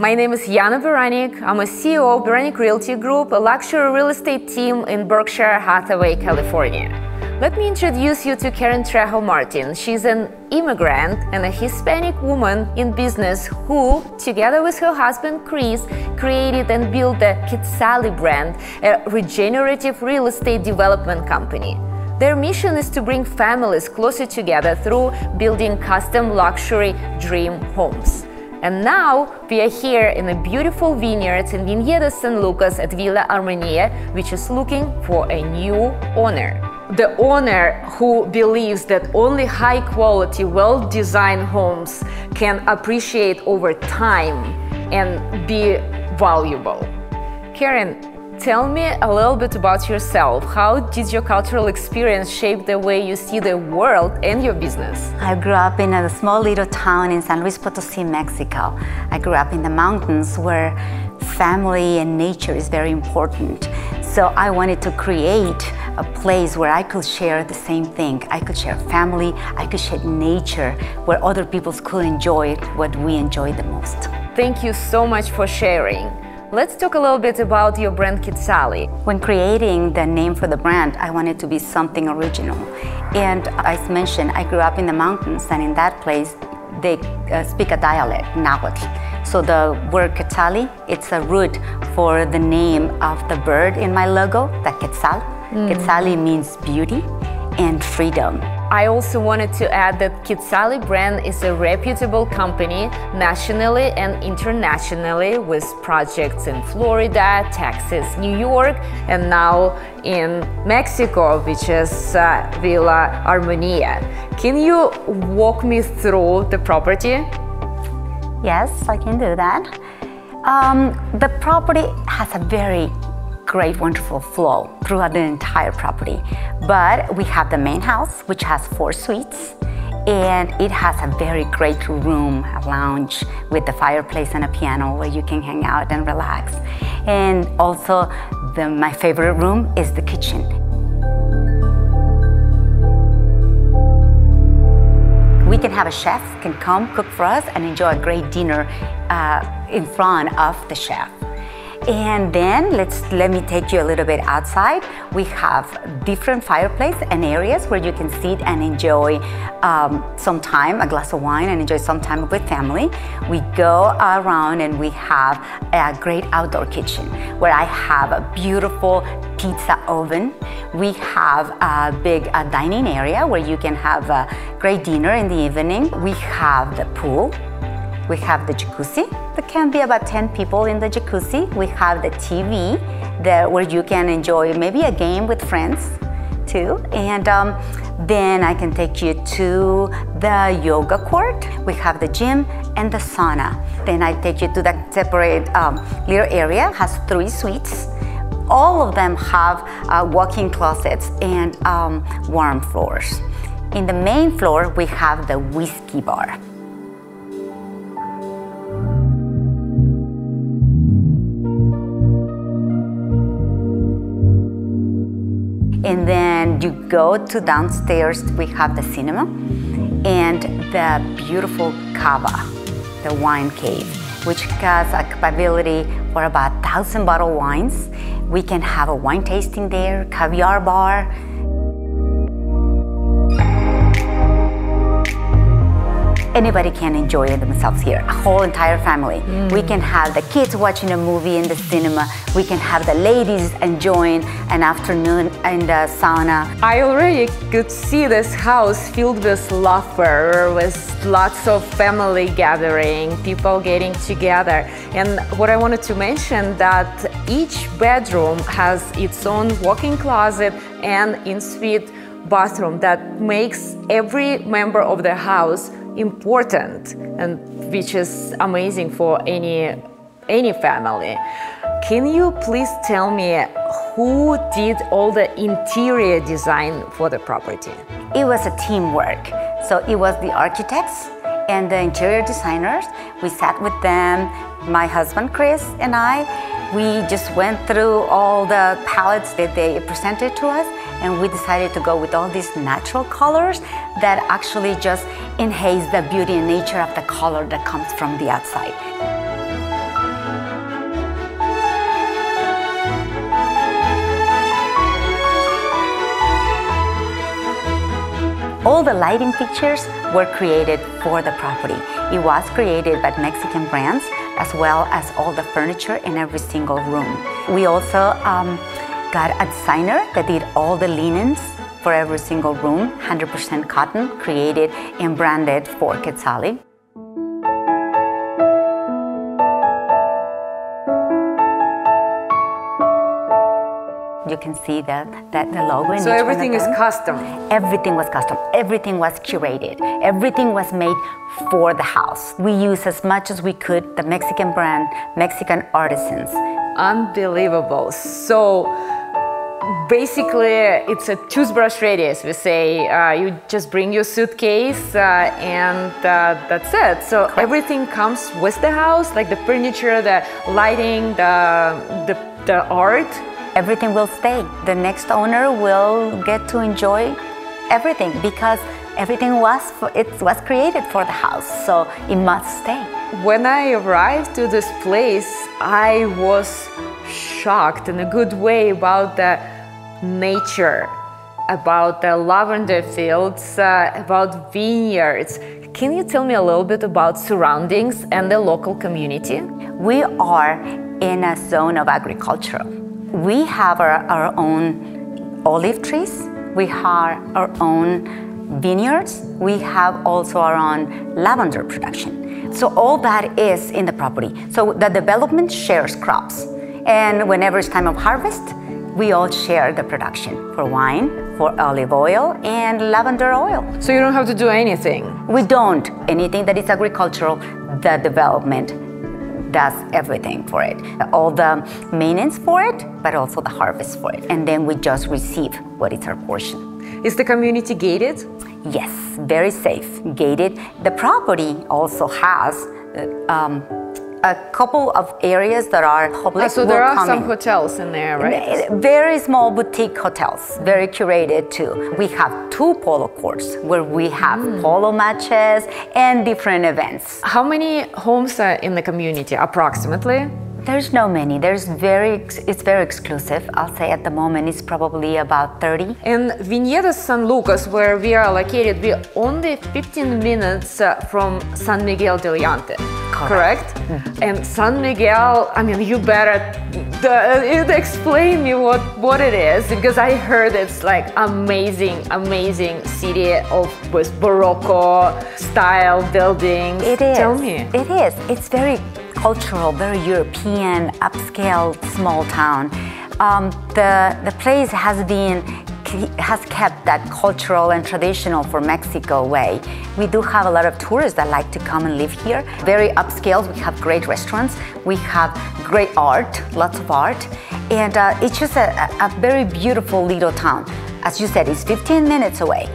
My name is Yana Beranek. I'm a CEO of Beranek Realty Group, a luxury real estate team in Berkshire Hathaway, California. Let me introduce you to Keren Trejo Martin. She's an immigrant and a Hispanic woman in business who, together with her husband Chris, created and built the Ketsali brand, a regenerative real estate development company. Their mission is to bring families closer together through building custom luxury dream homes. And now we are here in a beautiful vineyard in Vinhedo San Lucas at Villa Armonia, which is looking for a new owner. The owner who believes that only high quality, well designed homes can appreciate over time and be valuable. Keren, Tell me a little bit about yourself. How did your cultural experience shape the way you see the world and your business? I grew up in a small little town in San Luis Potosi, Mexico. I grew up in the mountains where family and nature is very important. So I wanted to create a place where I could share the same thing. I could share family, I could share nature, where other people could enjoy what we enjoy the most. Thank you so much for sharing. Let's talk a little bit about your brand Ketsali. When creating the name for the brand, I wanted to be something original. And as mentioned, I grew up in the mountains, and in that place, they uh, speak a dialect, Nahuatl. So the word Ketsali, it's a root for the name of the bird in my logo, the Quetzal. Mm. Ketsali means beauty and freedom. I also wanted to add that Ketsali brand is a reputable company nationally and internationally with projects in Florida, Texas, New York, and now in Mexico, which is uh, Villa Armonia. Can you walk me through the property? Yes, I can do that. Um, the property has a very great, wonderful flow throughout the entire property. But we have the main house, which has four suites, and it has a very great room, a lounge with the fireplace and a piano where you can hang out and relax. And also, the, my favorite room is the kitchen. We can have a chef can come cook for us and enjoy a great dinner uh, in front of the chef. And then let's let me take you a little bit outside. We have different fireplace and areas where you can sit and enjoy um, some time, a glass of wine, and enjoy some time with family. We go around and we have a great outdoor kitchen where I have a beautiful pizza oven. We have a big uh, dining area where you can have a great dinner in the evening. We have the pool we have the jacuzzi. There can be about 10 people in the jacuzzi. We have the TV there where you can enjoy maybe a game with friends too. And um, then I can take you to the yoga court. We have the gym and the sauna. Then I take you to that separate um, little area, has three suites. All of them have uh, walk-in closets and um, warm floors. In the main floor, we have the whiskey bar. You go to downstairs, we have the cinema and the beautiful cava, the wine cave, which has a capability for about 1,000 bottle wines. We can have a wine tasting there, caviar bar, anybody can enjoy themselves here, a whole entire family. Mm. We can have the kids watching a movie in the cinema. We can have the ladies enjoying an afternoon in the sauna. I already could see this house filled with laughter, with lots of family gathering, people getting together. And what I wanted to mention that each bedroom has its own walk-in closet and in-suite bathroom that makes every member of the house important and which is amazing for any any family. Can you please tell me who did all the interior design for the property? It was a teamwork. So it was the architects and the interior designers. We sat with them, my husband Chris and I. We just went through all the palettes that they presented to us and we decided to go with all these natural colors that actually just enhance the beauty and nature of the color that comes from the outside. All the lighting fixtures were created for the property. It was created by Mexican brands as well as all the furniture in every single room. We also um, got a designer that did all the linens for every single room, 100% cotton, created and branded for Ketsali. You can see that, that the logo. so everything is custom. Everything was custom. Everything was curated. Everything was made for the house. We used as much as we could the Mexican brand, Mexican artisans. Unbelievable. So basically it's a toothbrush radius we say uh, you just bring your suitcase uh, and uh, that's it so everything comes with the house like the furniture the lighting the the, the art everything will stay. The next owner will get to enjoy everything because everything was for, it was created for the house, so it must stay. When I arrived to this place, I was shocked in a good way about the nature, about the lavender fields, uh, about vineyards. Can you tell me a little bit about surroundings and the local community? We are in a zone of agriculture we have our, our own olive trees, we have our own vineyards, we have also our own lavender production. So all that is in the property. So the development shares crops. And whenever it's time of harvest, we all share the production for wine, for olive oil, and lavender oil. So you don't have to do anything? We don't. Anything that is agricultural, the development does everything for it. All the maintenance for it, but also the harvest for it. And then we just receive what is our portion. Is the community gated? Yes, very safe, gated. The property also has uh, um, a couple of areas that are public. Oh, so there are some hotels in there, right? Very small boutique hotels, very curated too. We have two polo courts where we have mm. polo matches and different events. How many homes are in the community approximately? There's no many. There's very, it's very exclusive. I'll say at the moment it's probably about 30. In Viñedos San Lucas, where we are located, we're only 15 minutes uh, from San Miguel de Allende. Correct? correct? And San Miguel, I mean, you better uh, explain me what, what it is because I heard it's like amazing, amazing city of with Barocco style buildings. It is. Tell me. It is. It's very cultural, very European, upscale small town. Um, the, the place has been has kept that cultural and traditional for Mexico way. We do have a lot of tourists that like to come and live here. Very upscale, we have great restaurants, we have great art, lots of art, and uh, it's just a, a very beautiful little town. As you said, it's 15 minutes away.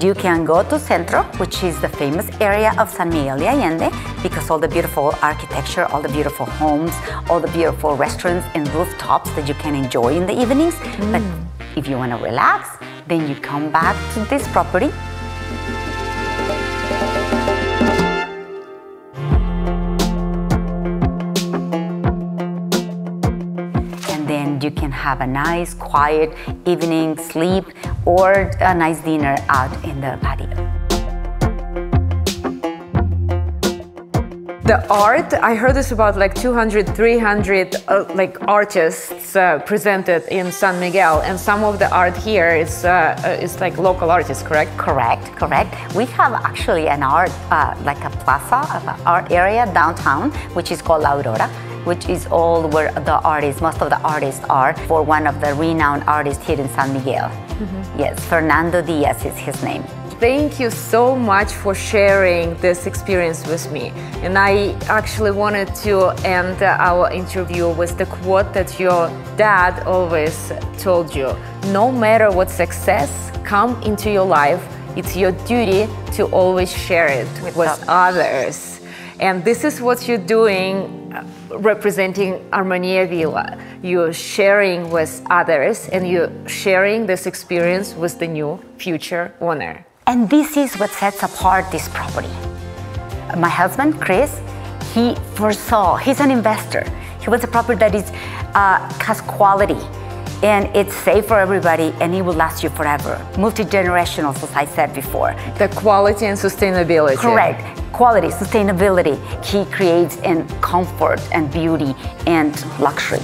You can go to Centro, which is the famous area of San Miguel de Allende, because all the beautiful architecture, all the beautiful homes, all the beautiful restaurants and rooftops that you can enjoy in the evenings. Mm. But if you want to relax, then you come back to this property And then you can have a nice, quiet evening sleep or a nice dinner out in the patio. The art, I heard this about like 200, 300 uh, like artists uh, presented in San Miguel, and some of the art here is uh, uh is like local artists, correct? Correct, correct. We have actually an art, uh, like a plaza, art area downtown, which is called Aurora which is all where the artists, most of the artists are, for one of the renowned artists here in San Miguel. Mm -hmm. Yes, Fernando Diaz is his name. Thank you so much for sharing this experience with me. And I actually wanted to end our interview with the quote that your dad always told you No matter what success come into your life, it's your duty to always share it with, with others. And this is what you're doing uh, representing Armonia Villa. You're sharing with others and you're sharing this experience with the new future owner. And this is what sets apart this property. My husband, Chris, he foresaw, he's an investor. He wants a property that is, uh, has quality. and it's safe for everybody and it will last you forever. Multi-generational, as I said before. The quality and sustainability. Correct. Quality, sustainability, he creates in comfort and beauty and luxury.